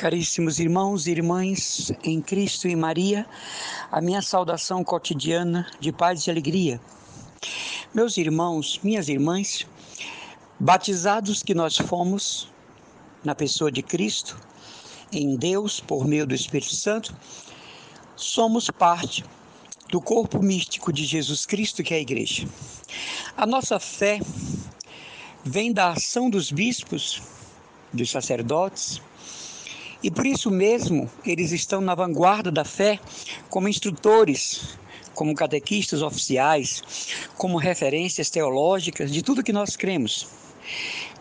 Caríssimos irmãos e irmãs em Cristo e Maria, a minha saudação cotidiana de paz e alegria. Meus irmãos, minhas irmãs, batizados que nós fomos na pessoa de Cristo, em Deus, por meio do Espírito Santo, somos parte do corpo místico de Jesus Cristo, que é a Igreja. A nossa fé vem da ação dos bispos, dos sacerdotes, e por isso mesmo, eles estão na vanguarda da fé como instrutores, como catequistas oficiais, como referências teológicas de tudo que nós cremos.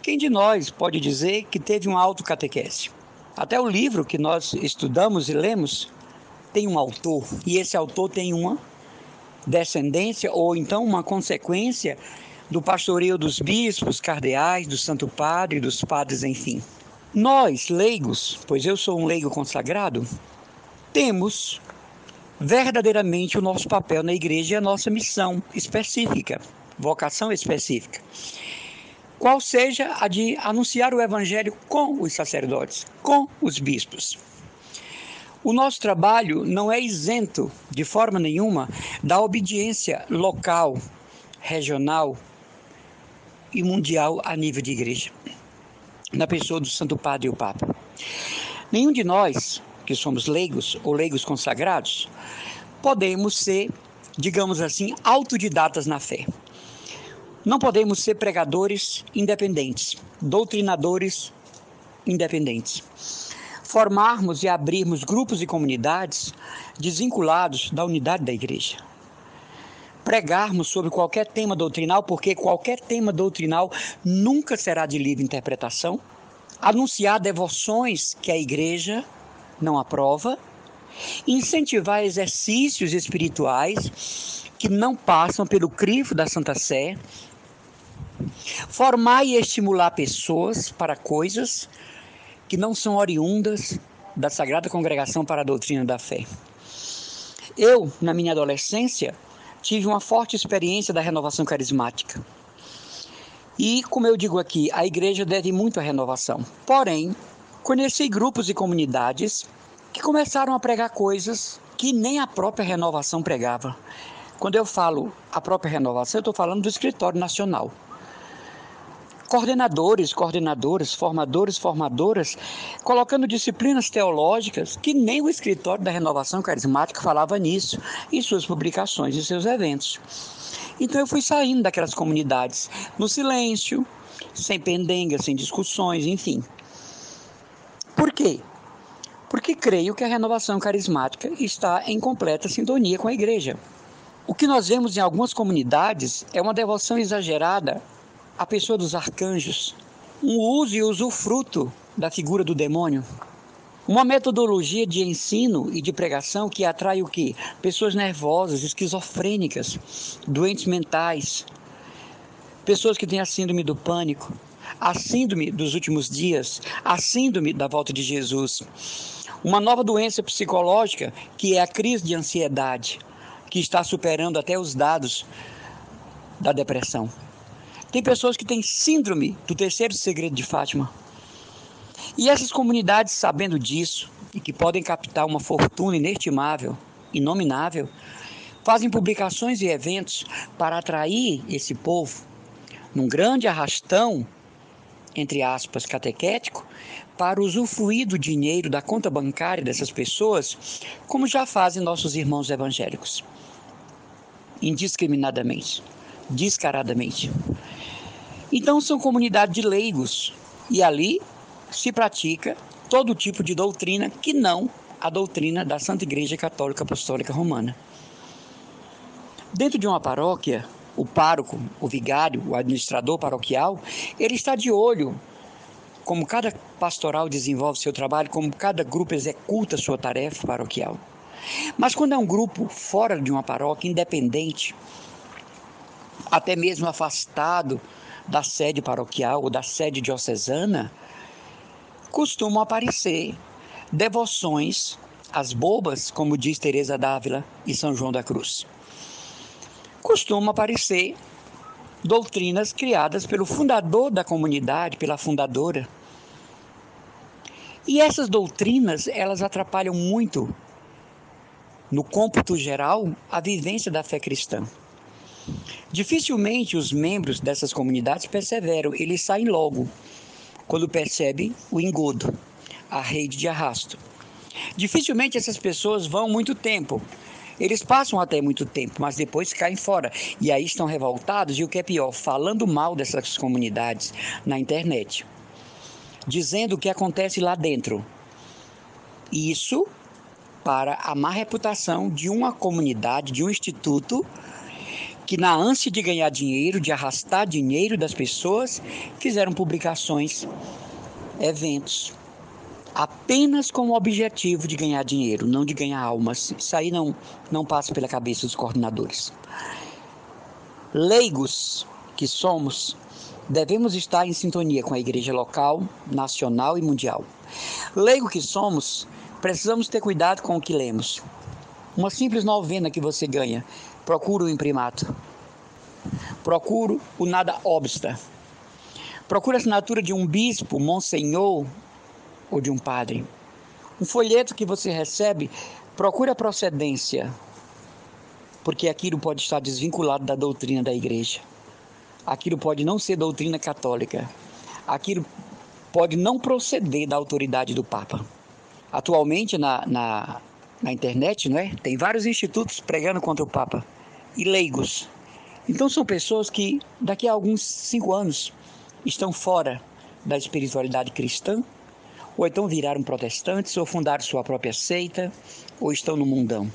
Quem de nós pode dizer que teve uma autocatequese? Até o livro que nós estudamos e lemos tem um autor, e esse autor tem uma descendência ou então uma consequência do pastoreio dos bispos, cardeais, do Santo Padre, dos padres, enfim. Nós, leigos, pois eu sou um leigo consagrado, temos verdadeiramente o nosso papel na igreja e a nossa missão específica, vocação específica. Qual seja a de anunciar o evangelho com os sacerdotes, com os bispos. O nosso trabalho não é isento, de forma nenhuma, da obediência local, regional e mundial a nível de igreja na pessoa do Santo Padre e o Papa. Nenhum de nós, que somos leigos ou leigos consagrados, podemos ser, digamos assim, autodidatas na fé. Não podemos ser pregadores independentes, doutrinadores independentes. Formarmos e abrirmos grupos e comunidades desvinculados da unidade da igreja pregarmos sobre qualquer tema doutrinal, porque qualquer tema doutrinal nunca será de livre interpretação, anunciar devoções que a igreja não aprova, incentivar exercícios espirituais que não passam pelo crivo da Santa Sé, formar e estimular pessoas para coisas que não são oriundas da Sagrada Congregação para a Doutrina da Fé. Eu, na minha adolescência, tive uma forte experiência da renovação carismática. E, como eu digo aqui, a igreja deve muito à renovação. Porém, conheci grupos e comunidades que começaram a pregar coisas que nem a própria renovação pregava. Quando eu falo a própria renovação, eu estou falando do escritório nacional coordenadores, coordenadoras, formadores, formadoras, colocando disciplinas teológicas que nem o escritório da Renovação Carismática falava nisso em suas publicações e seus eventos. Então eu fui saindo daquelas comunidades no silêncio, sem pendengas, sem discussões, enfim. Por quê? Porque creio que a renovação carismática está em completa sintonia com a igreja. O que nós vemos em algumas comunidades é uma devoção exagerada a pessoa dos arcanjos, um uso e usufruto da figura do demônio. Uma metodologia de ensino e de pregação que atrai o quê? Pessoas nervosas, esquizofrênicas, doentes mentais, pessoas que têm a síndrome do pânico, a síndrome dos últimos dias, a síndrome da volta de Jesus. Uma nova doença psicológica que é a crise de ansiedade, que está superando até os dados da depressão. Tem pessoas que têm síndrome do terceiro segredo de Fátima. E essas comunidades, sabendo disso, e que podem captar uma fortuna inestimável, inominável, fazem publicações e eventos para atrair esse povo num grande arrastão, entre aspas, catequético, para usufruir do dinheiro da conta bancária dessas pessoas, como já fazem nossos irmãos evangélicos, indiscriminadamente, descaradamente. Então são comunidades de leigos e ali se pratica todo tipo de doutrina que não a doutrina da Santa Igreja Católica Apostólica Romana. Dentro de uma paróquia, o pároco, o vigário, o administrador paroquial, ele está de olho como cada pastoral desenvolve seu trabalho, como cada grupo executa sua tarefa paroquial. Mas quando é um grupo fora de uma paróquia, independente, até mesmo afastado da sede paroquial ou da sede diocesana, costumam aparecer devoções às bobas, como diz Teresa d'Ávila e São João da Cruz. Costumam aparecer doutrinas criadas pelo fundador da comunidade, pela fundadora. E essas doutrinas, elas atrapalham muito, no cômputo geral, a vivência da fé cristã. Dificilmente os membros dessas comunidades perseveram, eles saem logo, quando percebem o engodo, a rede de arrasto. Dificilmente essas pessoas vão muito tempo. Eles passam até muito tempo, mas depois caem fora. E aí estão revoltados e o que é pior, falando mal dessas comunidades na internet dizendo o que acontece lá dentro. Isso para a má reputação de uma comunidade, de um instituto que, na ânsia de ganhar dinheiro, de arrastar dinheiro das pessoas, fizeram publicações, eventos, apenas com o objetivo de ganhar dinheiro, não de ganhar almas. Isso aí não, não passa pela cabeça dos coordenadores. Leigos que somos, Devemos estar em sintonia com a igreja local, nacional e mundial. Leigo que somos, precisamos ter cuidado com o que lemos. Uma simples novena que você ganha, procura o imprimato. Procuro o nada obsta. Procura a assinatura de um bispo, monsenhor ou de um padre. Um folheto que você recebe, procura a procedência, porque aquilo pode estar desvinculado da doutrina da igreja aquilo pode não ser doutrina católica, aquilo pode não proceder da autoridade do Papa. Atualmente na, na, na internet, não é? tem vários institutos pregando contra o Papa e leigos. Então são pessoas que daqui a alguns cinco anos estão fora da espiritualidade cristã, ou então viraram protestantes, ou fundaram sua própria seita, ou estão no mundão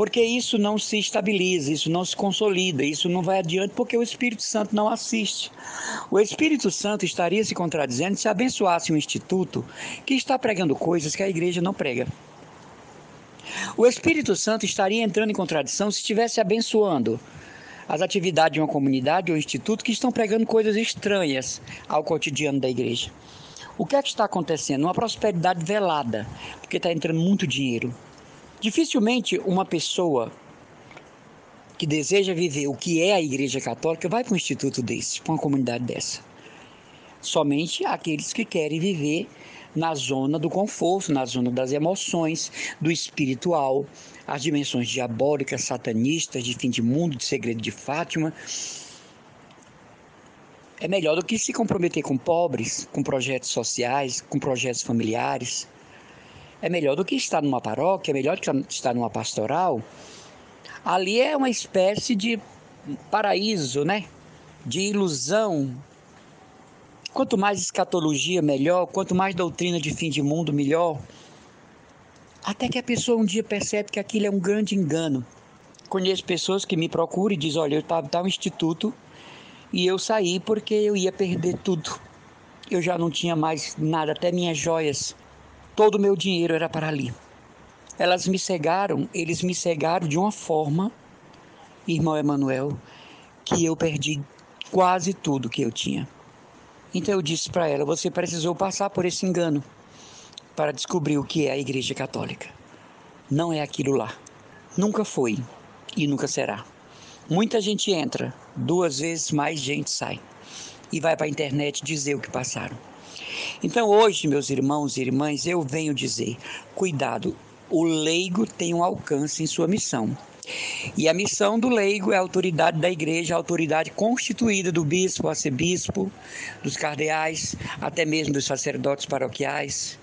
porque isso não se estabiliza, isso não se consolida, isso não vai adiante porque o Espírito Santo não assiste. O Espírito Santo estaria se contradizendo se abençoasse um instituto que está pregando coisas que a igreja não prega. O Espírito Santo estaria entrando em contradição se estivesse abençoando as atividades de uma comunidade ou instituto que estão pregando coisas estranhas ao cotidiano da igreja. O que é que está acontecendo? Uma prosperidade velada, porque está entrando muito dinheiro. Dificilmente uma pessoa que deseja viver o que é a Igreja Católica vai para um instituto desse, para uma comunidade dessa. Somente aqueles que querem viver na zona do conforto, na zona das emoções, do espiritual, as dimensões diabólicas, satanistas, de fim de mundo, de segredo de Fátima. É melhor do que se comprometer com pobres, com projetos sociais, com projetos familiares é melhor do que estar numa paróquia, é melhor do que estar numa pastoral. Ali é uma espécie de paraíso, né? De ilusão. Quanto mais escatologia, melhor. Quanto mais doutrina de fim de mundo, melhor. Até que a pessoa um dia percebe que aquilo é um grande engano. Conheço pessoas que me procuram e dizem: Olha, eu estava em instituto e eu saí porque eu ia perder tudo. Eu já não tinha mais nada, até minhas joias todo o meu dinheiro era para ali. Elas me cegaram, eles me cegaram de uma forma, irmão Emanuel, que eu perdi quase tudo que eu tinha. Então eu disse para ela: você precisou passar por esse engano para descobrir o que é a Igreja Católica. Não é aquilo lá. Nunca foi e nunca será. Muita gente entra, duas vezes mais gente sai e vai para a internet dizer o que passaram. Então, hoje, meus irmãos e irmãs, eu venho dizer: cuidado, o leigo tem um alcance em sua missão. E a missão do leigo é a autoridade da igreja, a autoridade constituída do bispo, arcebispo, dos cardeais, até mesmo dos sacerdotes paroquiais.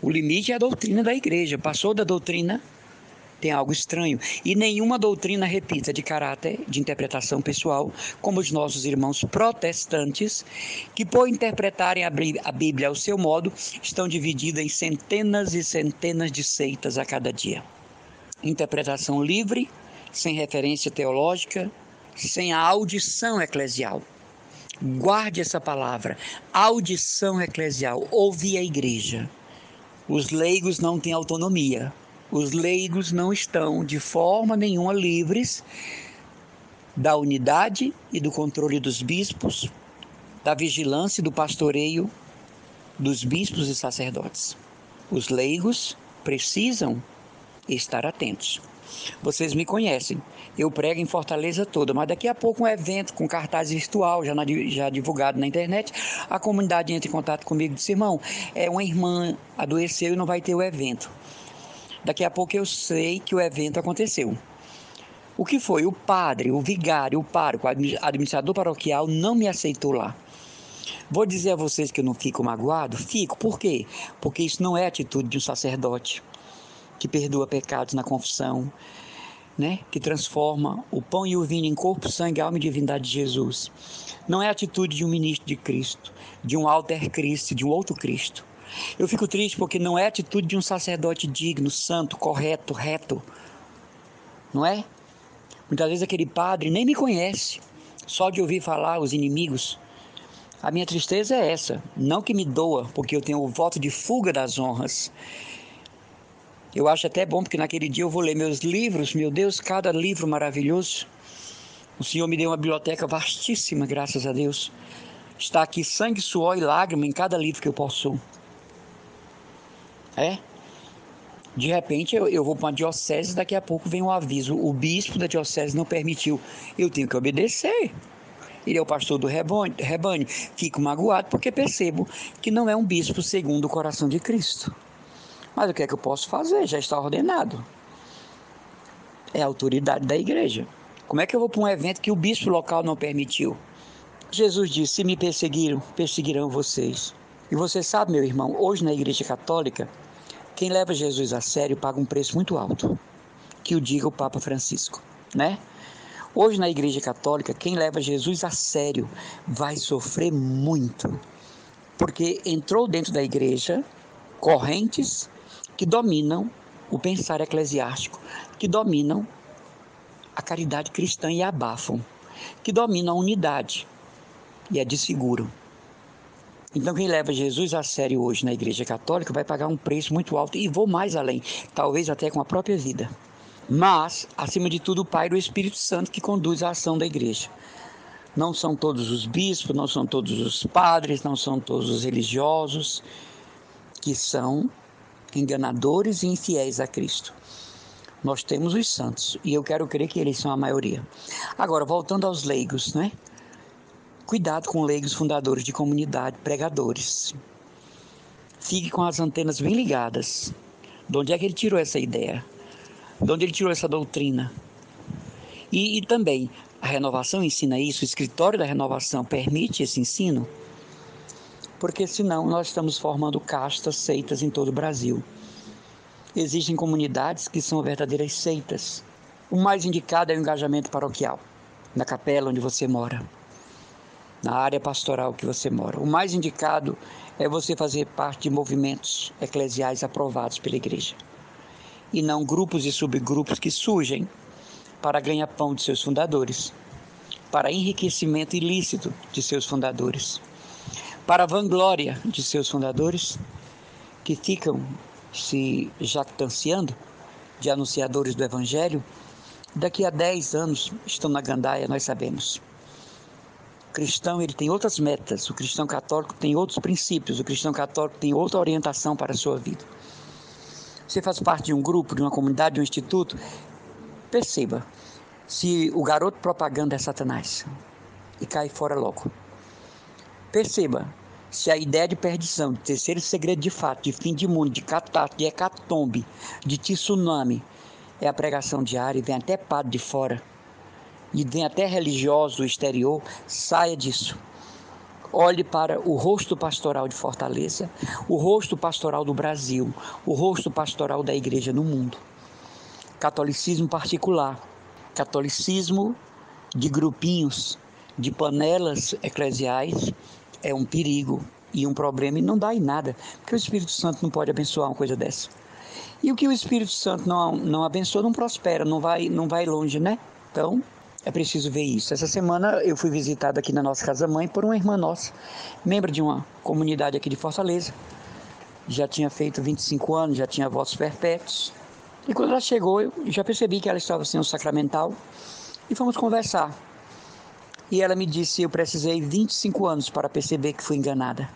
O limite é a doutrina da igreja. Passou da doutrina, tem algo estranho. E nenhuma doutrina, repita, de caráter de interpretação pessoal, como os nossos irmãos protestantes, que por interpretarem a Bíblia ao seu modo, estão divididas em centenas e centenas de seitas a cada dia. Interpretação livre, sem referência teológica, sem a audição eclesial. Guarde essa palavra, audição eclesial, ouvir a igreja. Os leigos não têm autonomia, os leigos não estão de forma nenhuma livres da unidade e do controle dos bispos, da vigilância e do pastoreio dos bispos e sacerdotes. Os leigos precisam estar atentos. Vocês me conhecem. Eu prego em Fortaleza toda, mas daqui a pouco um evento com cartaz virtual, já, na, já divulgado na internet, a comunidade entra em contato comigo e diz, irmão, é uma irmã adoeceu e não vai ter o evento. Daqui a pouco eu sei que o evento aconteceu. O que foi? O padre, o vigário, o pároco, o administrador paroquial não me aceitou lá. Vou dizer a vocês que eu não fico magoado? Fico. Por quê? Porque isso não é atitude de um sacerdote que perdoa pecados na confissão, né? que transforma o pão e o vinho em corpo, sangue, alma e divindade de Jesus. Não é atitude de um ministro de Cristo, de um alter Cristo, de um outro Cristo. Eu fico triste porque não é atitude de um sacerdote digno, santo, correto, reto. Não é? Muitas vezes aquele padre nem me conhece, só de ouvir falar os inimigos. A minha tristeza é essa, não que me doa, porque eu tenho o voto de fuga das honras. Eu acho até bom, porque naquele dia eu vou ler meus livros, meu Deus, cada livro maravilhoso. O Senhor me deu uma biblioteca vastíssima, graças a Deus. Está aqui sangue, suor e lágrima em cada livro que eu possuo. É? De repente eu, eu vou para uma diocese, daqui a pouco vem um aviso: o bispo da diocese não permitiu. Eu tenho que obedecer. Ele é o pastor do rebanho. Fico magoado porque percebo que não é um bispo segundo o coração de Cristo. Mas o que é que eu posso fazer? Já está ordenado. É a autoridade da igreja. Como é que eu vou para um evento que o bispo local não permitiu? Jesus disse: Se me perseguiram, perseguirão vocês. E você sabe, meu irmão, hoje na igreja católica, quem leva Jesus a sério paga um preço muito alto. Que o diga o Papa Francisco, né? Hoje na Igreja Católica, quem leva Jesus a sério vai sofrer muito, porque entrou dentro da igreja correntes que dominam o pensar eclesiástico, que dominam a caridade cristã e abafam, que dominam a unidade e a desfiguram. Então, quem leva Jesus a sério hoje na Igreja Católica vai pagar um preço muito alto e vou mais além, talvez até com a própria vida. Mas, acima de tudo, o Pai e o Espírito Santo que conduz a ação da Igreja. Não são todos os bispos, não são todos os padres, não são todos os religiosos que são enganadores e infiéis a Cristo. Nós temos os santos e eu quero crer que eles são a maioria. Agora, voltando aos leigos, né? Cuidado com leigos fundadores de comunidade, pregadores. Fique com as antenas bem ligadas. De onde é que ele tirou essa ideia? De onde ele tirou essa doutrina? E, e também, a renovação ensina isso, o escritório da renovação permite esse ensino? Porque senão nós estamos formando castas, seitas em todo o Brasil. Existem comunidades que são verdadeiras seitas. O mais indicado é o engajamento paroquial, na capela onde você mora na área pastoral que você mora. O mais indicado é você fazer parte de movimentos eclesiais aprovados pela igreja e não grupos e subgrupos que surgem para ganhar pão de seus fundadores, para enriquecimento ilícito de seus fundadores, para vanglória de seus fundadores, que ficam se jactanciando de anunciadores do evangelho, daqui a 10 anos estão na gandaia, nós sabemos cristão ele tem outras metas, o cristão católico tem outros princípios, o cristão católico tem outra orientação para a sua vida. Você faz parte de um grupo, de uma comunidade, de um instituto, perceba se o garoto propaganda é Satanás e cai fora logo. Perceba se a ideia de perdição, de terceiro segredo de fato, de fim de mundo, de catástrofe, de hecatombe, de tsunami, é a pregação diária e vem até padre de fora e vem até religioso exterior, saia disso. Olhe para o rosto pastoral de Fortaleza, o rosto pastoral do Brasil, o rosto pastoral da igreja no mundo. Catolicismo particular, catolicismo de grupinhos, de panelas eclesiais, é um perigo e um problema e não dá em nada, porque o Espírito Santo não pode abençoar uma coisa dessa. E o que o Espírito Santo não, não abençoa não prospera, não vai, não vai longe, né? Então, é preciso ver isso. Essa semana eu fui visitado aqui na nossa casa-mãe por uma irmã nossa, membro de uma comunidade aqui de Fortaleza. Já tinha feito 25 anos, já tinha votos perpétuos. E quando ela chegou, eu já percebi que ela estava sem o sacramental e fomos conversar. E ela me disse: Eu precisei 25 anos para perceber que fui enganada.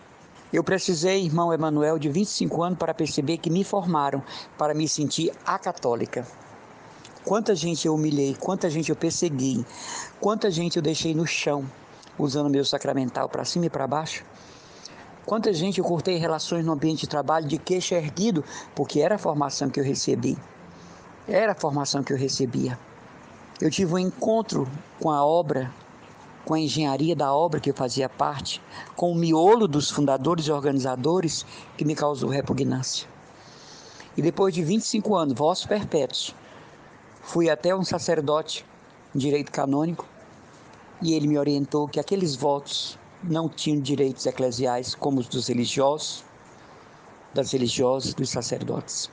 Eu precisei, irmão Emanuel, de 25 anos para perceber que me formaram para me sentir acatólica. quanta gente eu humilhei, quanta gente eu persegui, quanta gente eu deixei no chão, usando meu sacramental para cima e para baixo. Quanta gente eu cortei relações no ambiente de trabalho de queixo erguido, porque era a formação que eu recebi. Era a formação que eu recebia. Eu tive um encontro com a obra, com a engenharia da obra que eu fazia parte, com o miolo dos fundadores e organizadores que me causou repugnância. E depois de 25 anos, vossos perpétuos, fui até um sacerdote em direito canônico e ele me orientou que aqueles votos não tinham direitos eclesiais como os dos religiosos, das religiosas, dos sacerdotes.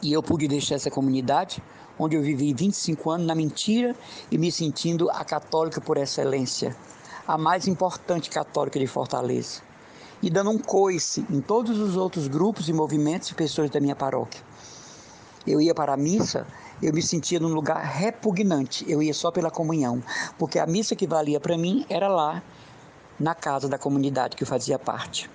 E eu pude deixar essa comunidade, onde eu vivi 25 anos na mentira e me sentindo a católica por excelência, a mais importante católica de Fortaleza, e dando um coice em todos os outros grupos e movimentos e pessoas da minha paróquia. Eu ia para a missa, eu me sentia num lugar repugnante, eu ia só pela comunhão, porque a missa que valia para mim era lá na casa da comunidade que eu fazia parte.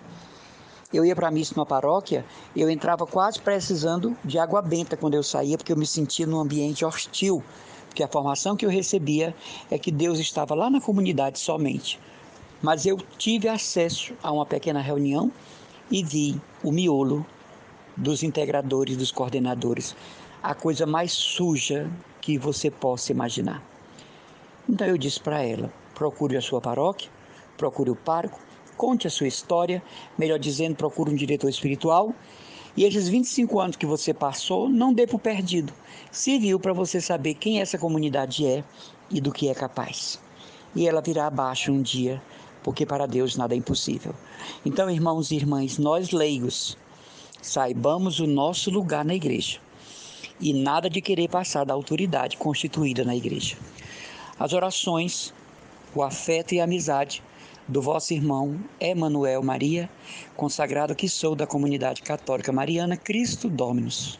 Eu ia para a missa numa paróquia, eu entrava quase precisando de água benta quando eu saía, porque eu me sentia num ambiente hostil, porque a formação que eu recebia é que Deus estava lá na comunidade somente. Mas eu tive acesso a uma pequena reunião e vi o miolo dos integradores, dos coordenadores, a coisa mais suja que você possa imaginar. Então eu disse para ela: procure a sua paróquia, procure o pároco, conte a sua história, melhor dizendo, procure um diretor espiritual. E esses 25 anos que você passou, não dê por perdido. Serviu para você saber quem essa comunidade é e do que é capaz. E ela virá abaixo um dia, porque para Deus nada é impossível. Então, irmãos e irmãs, nós leigos, saibamos o nosso lugar na igreja e nada de querer passar da autoridade constituída na igreja. As orações, o afeto e a amizade do vosso irmão Emanuel Maria, consagrado que sou da comunidade católica mariana Cristo Dominus.